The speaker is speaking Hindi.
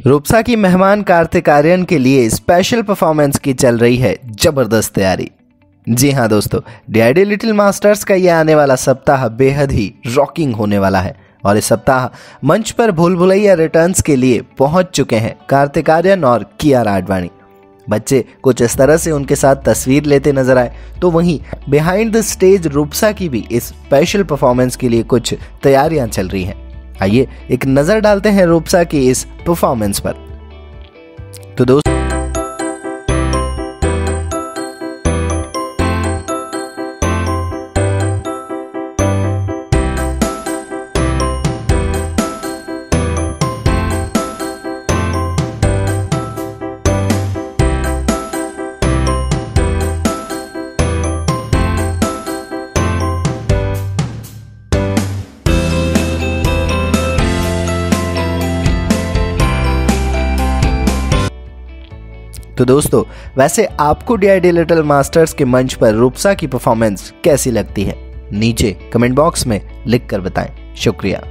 रूपसा की मेहमान कार्तिक आर्यन के लिए स्पेशल परफॉर्मेंस की चल रही है ज़बरदस्त तैयारी। जी हाँ दोस्तों डीआईडी लिटिल मास्टर्स का यह आने वाला सप्ताह बेहद ही रॉकिंग होने वाला है और इस सप्ताह मंच पर भूल भुलैया रिटर्न्स के लिए पहुँच चुके हैं कार्तिक आर्यन और किया आडवाणी बच्चे कुछ इस तरह से उनके साथ तस्वीर लेते नज़र आए तो वहीं बिहाइंड द स्टेज रूपसा की भी इस स्पेशल परफॉर्मेंस के लिए कुछ तैयारियाँ चल रही हैं। आइए एक नज़र डालते हैं रूपसा की इस परफॉर्मेंस पर। तो दोस्तों तो दोस्तों, वैसे आपको डी लिटिल मास्टर्स के मंच पर रूपसा की परफॉर्मेंस कैसी लगती है? नीचे कमेंट बॉक्स में लिख कर बताएँ। शुक्रिया।